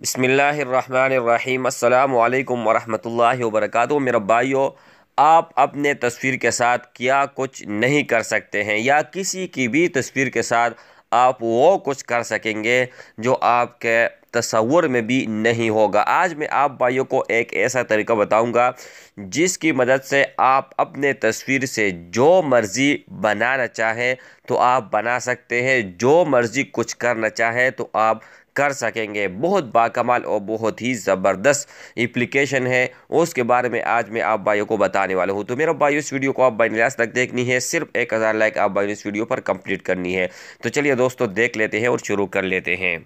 बसमीम अल्लाम वरहमल वबरक मेरा भाइयों, आप अपने तस्वीर के साथ क्या कुछ नहीं कर सकते हैं? या किसी की भी तस्वीर के साथ आप वो कुछ कर सकेंगे जो आपके तस्वुर में भी नहीं होगा। आज मैं आप भाइयों को एक ऐसा तरीका बताऊँगा, जिसकी मदद से आप अपने तस्वीर से जो मर्ज़ी बनाना चाहें तो आप बना सकते हैं। जो मर्ज़ी कुछ करना चाहें तो आप कर सकेंगे। बहुत बाकमाल और बहुत ही ज़बरदस्त एप्लीकेशन है। उसके बारे में आज मैं आप भाइयों को बताने वाला हूँ। तो मेरा भाई इस वीडियो को आप भाई निराश तक देखनी है। सिर्फ़ एक हज़ार लाइक आप भाई इस वीडियो पर कंप्लीट करनी है। तो चलिए दोस्तों, देख लेते हैं और शुरू कर लेते हैं।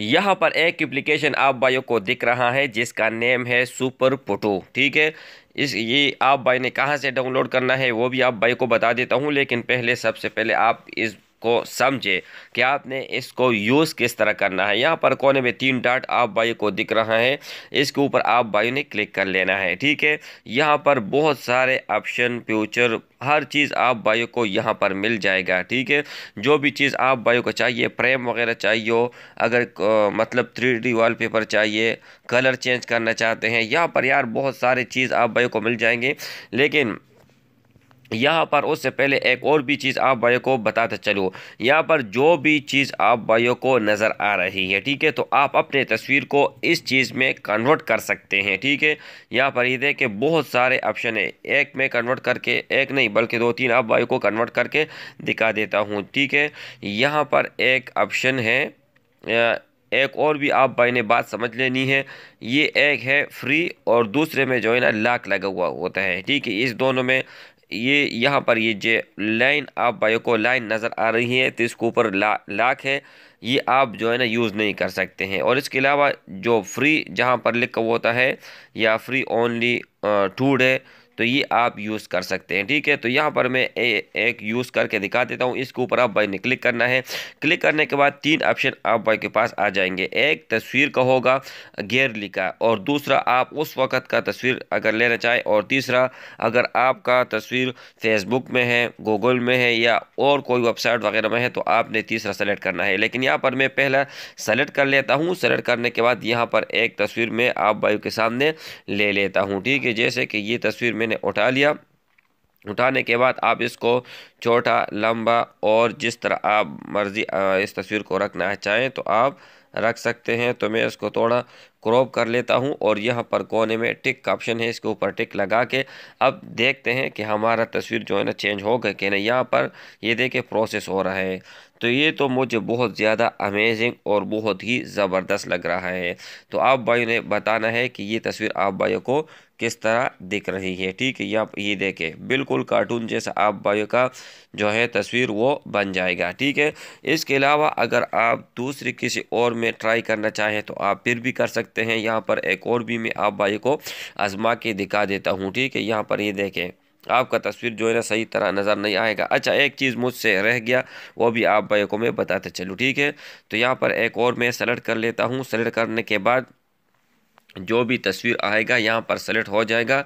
यहाँ पर एक एप्लीकेशन आप भाइयों को दिख रहा है, जिसका नेम है सुपर फ़ोटो, ठीक है? इस, ये आप भाई ने कहाँ से डाउनलोड करना है, वो भी आप भाई को बता देता हूँ, लेकिन पहले, सबसे पहले आप इस को समझे कि आपने इसको यूज़ किस तरह करना है। यहाँ पर कोने में तीन डाट आप भाई को दिख रहा है। इसके ऊपर आप भाई ने क्लिक कर लेना है, ठीक है? यहाँ पर बहुत सारे ऑप्शन फ्यूचर हर चीज़ आप भाइयों को यहाँ पर मिल जाएगा, ठीक है? जो भी चीज़ आप भाइयों को चाहिए फ्रेम वगैरह चाहिए हो अगर मतलब थ्री डी वॉलपेपर चाहिए कलर चेंज करना चाहते हैं, यहाँ पर यार बहुत सारे चीज़ आप भाइयों को मिल जाएँगे। लेकिन यहाँ पर उससे पहले एक और भी चीज़ आप भाइयों को बताते चलो। यहाँ पर जो भी चीज़ आप भाइयों को नज़र आ रही है, ठीक है? तो आप अपने तस्वीर को इस चीज़ में कन्वर्ट कर सकते हैं, ठीक है? यहाँ पर ये देखें बहुत सारे ऑप्शन है। एक में कन्वर्ट करके, एक नहीं, बल्कि दो तीन आप भाइयों को कन्वर्ट करके दिखा देता हूँ, ठीक है? यहाँ पर एक ऑप्शन है एक और भी आप भाई ने बात समझ लेनी है। ये एक है फ्री और दूसरे में जो है ना, लाख लगा हुआ होता है, ठीक है? इस दोनों में ये यहाँ पर ये जो लाइन आप बायो को लाइन नज़र आ रही है तो इसके ऊपर ला, लाख है, ये आप जो है ना यूज़ नहीं कर सकते हैं। और इसके अलावा जो फ्री जहाँ पर लिखा होता है, या फ्री ओनली टूड है तो ये आप यूज़ कर सकते हैं ठीक है? तो यहाँ पर मैं ए, एक यूज़ करके दिखा देता हूँ। इसके ऊपर आप बाई ने क्लिक करना है। क्लिक करने के बाद तीन ऑप्शन आप भाई के पास आ जाएँगे। एक तस्वीर का होगा गेयरली का और दूसरा आप उस वक़्त का तस्वीर अगर लेना चाहें और तीसरा अगर आपका तस्वीर फेसबुक में है गूगल में है या और कोई वेबसाइट वगैरह में है तो आपने तीसरा सेलेक्ट करना है। लेकिन यहाँ पर मैं पहला सेलेक्ट कर लेता हूँ। सेलेक्ट करने के बाद यहाँ पर एक तस्वीर में आप भाई के सामने ले लेता हूँ ठीक है? जैसे कि ये तस्वीर मैंने उठा लिया। उठाने के बाद आप इसको छोटा, लंबा और जिस तरह आप मर्ज़ी इस तस्वीर को रखना चाहें तो आप रख सकते हैं। तो मैं इसको थोड़ा क्रॉप कर लेता हूँ और यहाँ पर कोने में टिक का ऑप्शन है। इसके ऊपर टिक लगा के अब देखते हैं कि हमारा तस्वीर जो है ना चेंज हो गया कि नहीं। यहाँ पर ये देखे प्रोसेस हो रहा है। तो ये तो मुझे बहुत ज़्यादा अमेजिंग और बहुत ही ज़बरदस्त लग रहा है। तो आप भाई ने बताना है कि ये तस्वीर आप भाइयों को किस तरह दिख रही है, ठीक है? यहाँ ये देखें, बिल्कुल कार्टून जैसा आप भाइयों का जो है तस्वीर वो बन जाएगा, ठीक है? इसके अलावा अगर आप दूसरी किसी और में ट्राई करना चाहें तो आप फिर भी कर सकते हैं। यहाँ पर एक और भी मैं आप भाई को आजमा के दिखा देता हूँ, ठीक है? यहाँ पर ये देखें आपका तस्वीर जो है ना सही तरह नज़र नहीं आएगा। अच्छा एक चीज़ मुझसे रह गया, वो भी आप भाई को मैं बताते चलूँ, ठीक है? तो यहाँ पर एक और मैं सेलेक्ट कर लेता हूँ। सेलेक्ट करने के बाद जो भी तस्वीर आएगा, यहाँ पर सेलेक्ट हो जाएगा।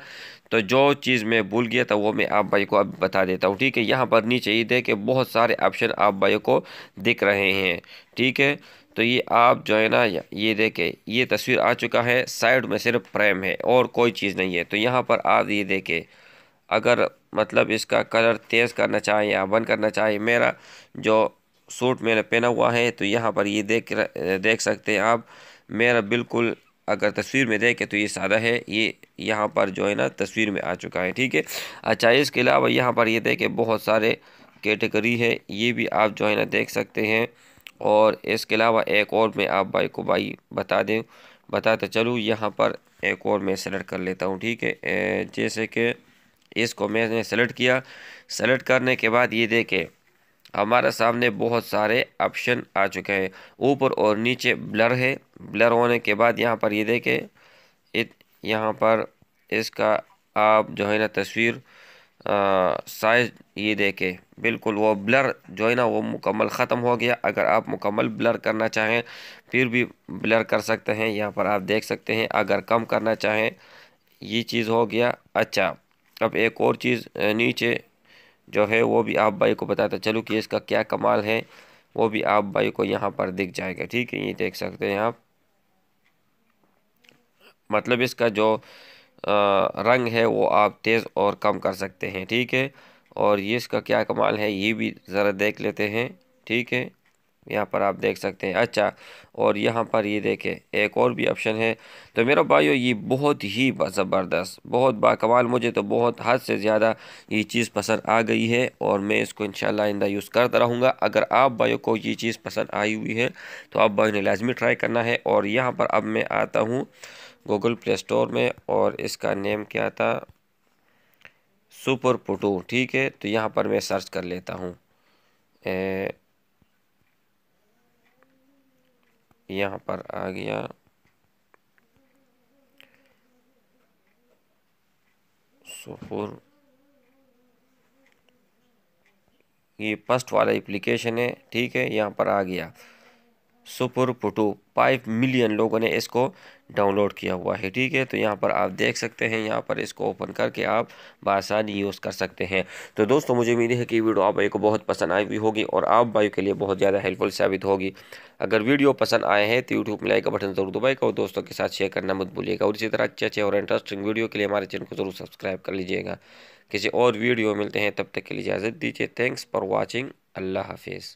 तो जो चीज़ मैं भूल गया था, वो मैं आप भाई को अब बता देता हूँ, ठीक है? यहाँ पर नीचे ये दे के बहुत सारे ऑप्शन आप भाई को दिख रहे हैं, ठीक है? तो ये आप जो है ना, ये देखें ये तस्वीर आ चुका है, साइड में सिर्फ़ फ्रेम है और कोई चीज़ नहीं है। तो यहाँ पर आप ये देखें अगर मतलब इसका कलर तेज़ करना चाहें या बंद करना चाहें, मेरा जो सूट मैंने पहना हुआ है तो यहाँ पर ये देख देख सकते हैं आप। मेरा बिल्कुल अगर तस्वीर में देखें तो ये सादा है, ये यहाँ पर जो है ना तस्वीर में आ चुका है, ठीक है? अच्छा इसके अलावा यहाँ पर ये देखें बहुत सारे कैटेगरी है, ये भी आप जो है ना देख सकते हैं। और इसके अलावा एक और मैं आप भाई को भाई बता दें, बताते चलूँ, यहाँ पर एक और मैं सेलेक्ट कर लेता हूँ, ठीक है? जैसे कि इसको मैंने सेलेक्ट किया। सेलेक्ट करने के बाद ये देखें, हमारे सामने बहुत सारे ऑप्शन आ चुके हैं। ऊपर और नीचे ब्लर है। ब्लर होने के बाद यहाँ पर ये देखें यहाँ पर इसका आप जो है ना तस्वीर साइज़ ये देखें, बिल्कुल वो ब्लर जो है ना वो मुकम्मल ख़त्म हो गया। अगर आप मुकम्मल ब्लर करना चाहें, फिर भी ब्लर कर सकते हैं। यहाँ पर आप देख सकते हैं, अगर कम करना चाहें, ये चीज़ हो गया। अच्छा अब एक और चीज़ नीचे जो है वो भी आप भाई को बताता चलो कि इसका क्या कमाल है, वो भी आप भाई को यहाँ पर दिख जाएगा। ठीक है, ये देख सकते हैं आप। मतलब इसका जो रंग है वो आप तेज़ और कम कर सकते हैं। ठीक है, और ये इसका क्या कमाल है, ये भी ज़रा देख लेते हैं। ठीक है यहाँ पर आप देख सकते हैं। अच्छा और यहाँ पर ये देखें, एक और भी ऑप्शन है। तो मेरा भाइयों, ये बहुत ही ज़बरदस्त, बहुत बाकमाल मुझे तो बहुत हद से ज़्यादा ये चीज़ पसंद आ गई है और मैं इसको इन आइंदा यूज़ करता रहूँगा। अगर आप भाइयों को ये चीज़ पसंद आई हुई है तो आप भाई ने लाजमी ट्राई करना है। और यहाँ पर अब मैं आता हूँ गूगल प्ले स्टोर में और इसका नेम क्या था? सुपर पुटू ठीक है? तो यहाँ पर मैं सर्च कर लेता हूँ। यहाँ पर आ गया। सुपुर ये फ़र्स्ट वाला एप्लीकेशन है, ठीक है, यहाँ पर आ गया। सुपर पुटू फाइव मिलियन लोगों ने इसको डाउनलोड किया हुआ है, ठीक है? तो यहाँ पर आप देख सकते हैं, यहाँ पर इसको ओपन करके आप बसानी यूज़ कर सकते हैं। तो दोस्तों, मुझे उम्मीद है कि वीडियो आप भाई को बहुत पसंद आई हुई होगी और आप भाई के लिए बहुत ज़्यादा हेल्पफुल साबित होगी। अगर वीडियो पसंद आए हैं तो यूट्यूब में लाइक का बटन ज़रूर दबाएगा और दोस्तों के साथ शेयर करना मत भूलिएगा। और इसी तरह अच्छे अच्छे और इंटरेस्टिंग वीडियो के लिए हमारे चैनल को ज़रूर सब्सक्राइब कर लीजिएगा। किसी और वीडियो मिलते हैं, तब तक के लिए इजाज़त दीजिए। थैंक्स फॉर वॉचिंग अल्लाह हाफिज़।